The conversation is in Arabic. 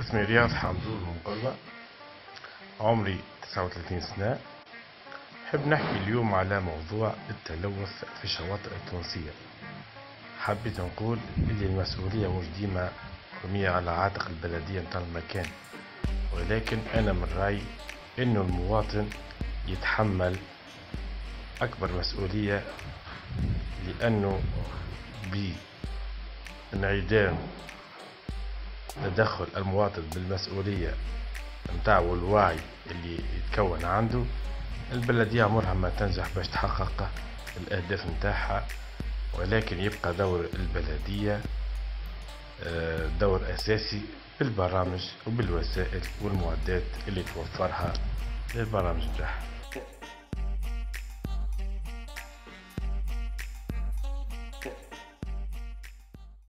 اسمي رياض حمدون من قلبة عمري 39 سنة. نحب نحكي اليوم على موضوع التلوث في الشواطئ التونسية. حبيت نقول اللي المسؤولية مش ديما مرمية على عاتق البلدية متاع المكان ولكن أنا من رأيي إنه المواطن يتحمل أكبر مسؤولية لأنه بانعدام تدخل المواطن بالمسؤولية متاعه والوعي اللي يتكون عنده. البلدية عمرها ما تنجح باش تحقق الأهداف متاعها ولكن يبقى دور البلدية آه، دور أساسي بالبرامج وبالوسائل والمعدات اللي توفرها للبرامج متاعها